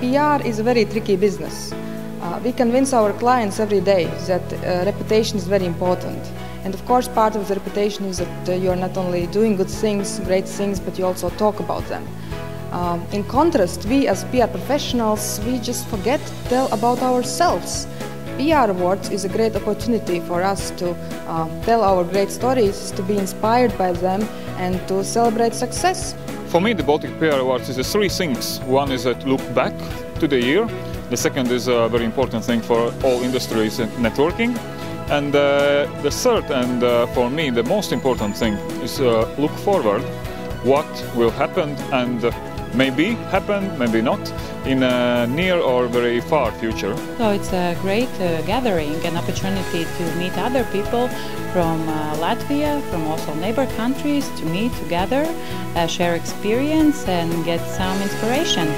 PR is a very tricky business. Uh, we convince our clients every day that uh, reputation is very important. And of course, part of the reputation is that uh, you are not only doing good things, great things, but you also talk about them. Um, in contrast, we as PR professionals, we just forget to tell about ourselves. PR Awards is a great opportunity for us to uh, tell our great stories, to be inspired by them, and to celebrate success. For me, the Baltic PR Awards is three things. One is to look back to the year. The second is a very important thing for all industries, networking. And uh, the third, and uh, for me, the most important thing is uh, look forward. What will happen and maybe happen, maybe not, in a near or very far future. So it's a great uh, gathering, an opportunity to meet other people from uh, Latvia, from also neighbor countries, to meet together, uh, share experience and get some inspiration.